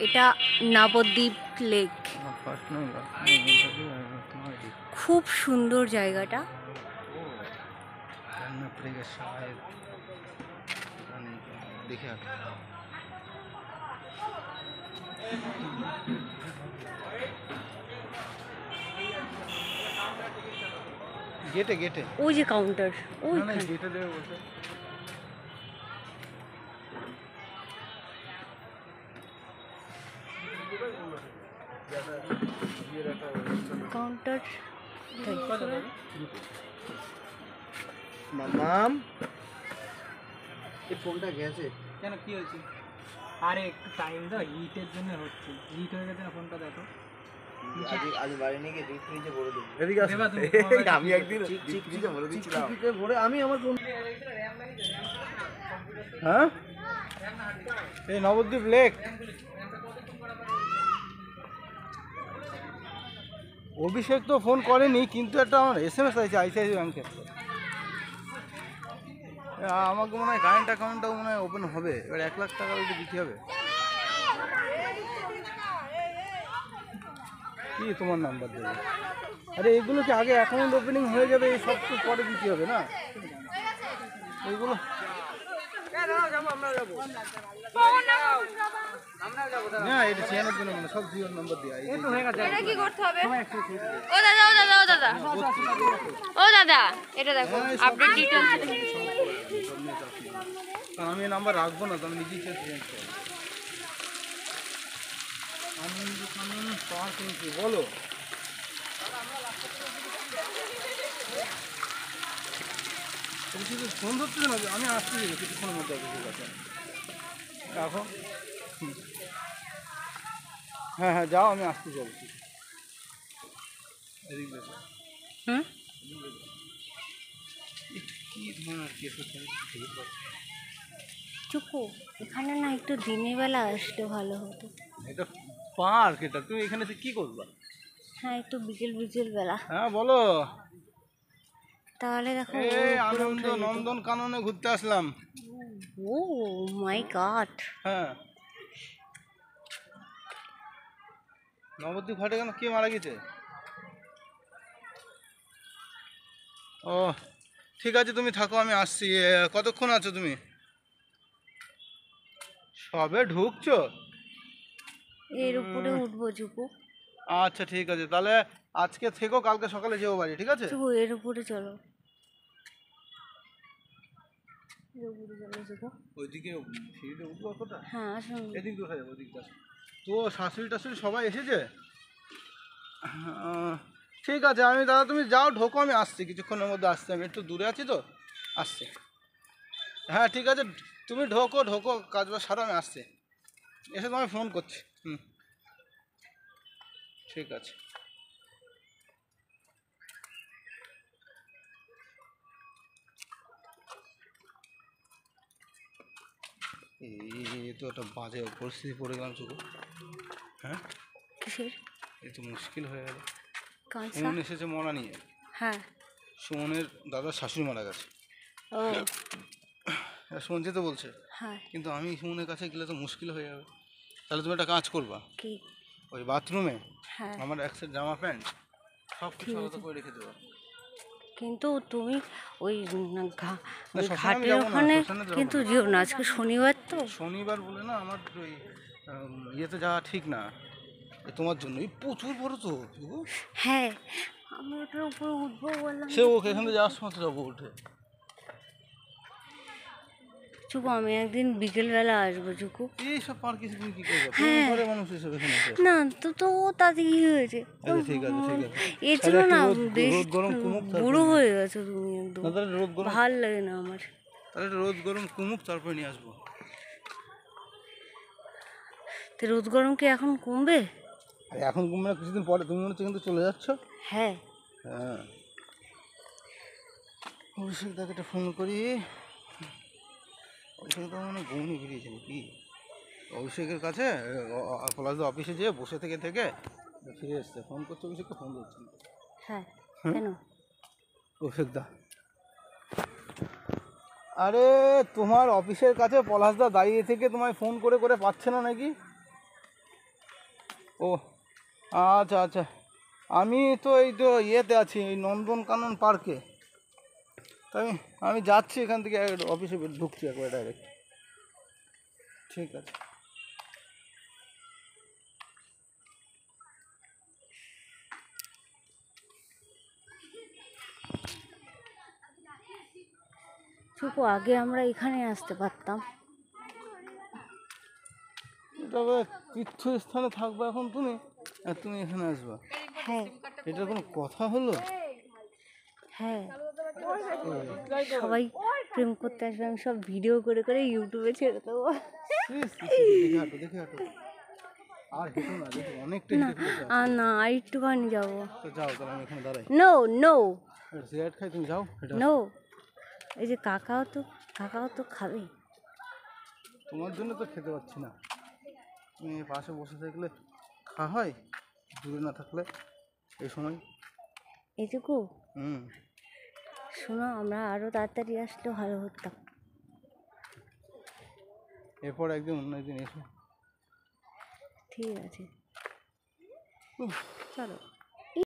এটা নবদ্বীপ লেক। খুব সুন্দর জায়গাটা। গেটে গেটে। ওই যে কাউন্টার ওই গেটে দেবে কাউন্টার মামাম। এই ফোনটা গেছে। কেন কি হয়েছে? আরে একটু টাইম দাও হিটের জন্য হচ্ছে। হিট হয়ে গেছে না ফোনটা দেখো। আজ আজ বাড়ি নিয়ে গিয়ে ডিপ ফ্রিজে ভরে দেবো। এদিকে আমি একদিন চিক ফ্রিজে ভরে দিচ্ছিলাম ভরে আমি আমার ফোন হ্যাঁ? এই নবদ্বীপ লেক অভিষেক তো ফোন করেনি, কিন্তু একটা আমার এস এম এস আছে আইসিআইসি ব্যাংকের আমাকে মনে হয় কারেন্ট অ্যাকাউন্টটাও মনে হয় ওপেন হবে। এবার এক লাখ টাকা ওইটা দিতে হবে। কি তোমার নাম্বার দেবে? আরে, এগুলো কি আগে অ্যাকাউন্ট ওপেনিং হয়ে যাবে, এই সব পরে দিতে হবে না? এগুলো না এটা মানে সব জিওর নম্বর দেওয়া হয়ে কি করতে হবে? ও দাদা ও দাদা ও দাদা। ও দাদা এটা দেখো আপডেট ডিটেলস আমি এই নাম্বার রাখব না তো আমি নিজেই চেঞ্জ করব পাওয়া কিন্তু বলো। তুমি ফোন ধরতে না আমি আসতে যাব কিছুক্ষণের মধ্যে অফিসের কাছে রাখো হ্যাঁ হ্যাঁ যাও আমি আসতে যাব ঠিক এখানে না একটু দিনের বেলা আসলে ভালো হতো এটা পার্ক এটা তুমি এখানে কি করবা হ্যাঁ একটু বিকেল বিকেল বেলা হ্যাঁ বলো। তাহলে দেখো এই আনন্দ নন্দন কাননে ঘুরতে আসলাম। ও মাই গড হ্যাঁ। নবদ্বীপ ঘাটে কেন কে মারা গেছে? ও ঠিক আছে তুমি থাকো আমি আসছি। কতক্ষণ আছো তুমি? সবে ঢুকছো? এর উপরে উঠবো চুকু আচ্ছা ঠিক আছে। তাহলে আজকে থেকো কালকে সকালে যেও বাড়ি ঠিক আছে? চুকু এর উপরে চলো। এর উপরে চলো ওইদিকে সিঁড়িতে উঠবো কতটা হ্যাঁ আসুন এদিক দিয়ে যাবে তো শাশুড়ি টাশুড়ি সবাই এসেছে? ঠিক আছে আমি দাদা তুমি যাও ঢোকো আমি আসছি। কিছুক্ষণের মধ্যে আসছি আমি একটু দূরে আছি তো? আসছি। হ্যাঁ ঠিক আছে তুমি ঢোকো ঢোকো কাজ বাজ সারো আমি আসছি। এসে তোমায় ফোন করছি। হুম। ঠিক আছে। এই তো একটা বাজে পরিস্থিতি পড়ে গেলাম শুধু। হ্যাঁ? কিসের? এই তো মুশকিল হয়ে গেল। সুমন এসেছে মরা নিয়ে। হ্যাঁ। সুমনের দাদার শাশুড়ি মারা গেছে। ও। সুমন যেতে বলছে। হ্যাঁ। কিন্তু আমি সুমনের কাছে গেলে তো মুশকিল হয়ে যাবে। তাহলে তুমি একটা কাজ করবা। কি? ওই বাথরুমে? হ্যাঁ। আমার এক সেট জামা প্যান্ট সব কিছু আলাদা করে রেখে দেবো। কিন্তু তুমি ওই ঘাটের ওখানে কিন্তু যেও না আজকে শনিবার তো। শনিবার বলে না আমার ওই ইয়েতে যাওয়া ঠিক না। তোমার জন্য এই প্রচুর বড় তো হ্যাঁ আমি ওটার উপরে উঠবো বললাম সে ওকে এখান থেকে যাওয়ার সময় তো যাব উঠে। চুকু আমি একদিন বিকেলবেলা আসব চুকু এইসব পার্কে তুমি কি করবে? হ্যাঁ। করে মানুষ এসব এখানে এসে না তো তো তাতে কি হয়েছে? আচ্ছা, ঠিক আছে, ঠিক আছে। এর জন্য না বেশ বুড়ো হয়ে গেছো তুমি একদম। না তাহলে রোদ গরম ভালো লাগে না আমার। তাহলে রোদ গরম কমুক তারপরে নিয়ে আসব। তো রোদ গরম কি এখন কমবে? আর এখন কমবে না কিছুদিন পরে। তুমি মনে হচ্ছে কিন্তু চলে যাচ্ছ? হ্যাঁ। হ্যাঁ। অভিষেক দাকে একটা ফোন করি। অভিষেক দা মানে ঘুমিয়ে বেরিয়েছে কি অভিষেকের কাছে পলাশদা অফিসে যেয়ে বসে থেকে থেকে ফিরে এসছে। ফোন করছে অভিষেককে ফোন করছে। না। হ্যাঁ? কেন? অভিষেক দা। আরে তোমার অফিসের কাছে পলাশদা দাঁড়িয়ে থেকে তোমায় ফোন করে করে পাচ্ছে না নাকি? ও আচ্ছা আচ্ছা। আমি তো এই তো ইয়েতে আছি এই নন্দনকানন পার্কে। আমি আমি যাচ্ছি এখান থেকে অফিসে ঢুকছি একবার ডাইরেক্ট ঠিক আছে। চুপো আগে আমরা এখানে আসতে পারতাম। তবে তীর্থস্থানে থাকবে এখন তুমি আর তুমি এখানে আসবা। হ্যাঁ। এটা কোনো কথা হলো? হ্যাঁ। সবাই প্রেম করতে আসবে আমি সব ভিডিও করে করে ইউটিউবে ছেড়ে দেবো। আর না। আর একটুখানি যাব। নো নো নো এই যে কাকাও তো কাকাও তো খাবে। তোমার জন্য তো খেতে পাচ্ছি না। তুমি পাশে বসে থাকলে খাওয়া হয় দূরে না থাকলে এই সময়। এটুকু হুম। শোনো আমরা আরও তাড়াতাড়ি আসলে ভালো হতাম। এরপর একদিন অন্য একদিন এসো। ঠিক আছে। চলো।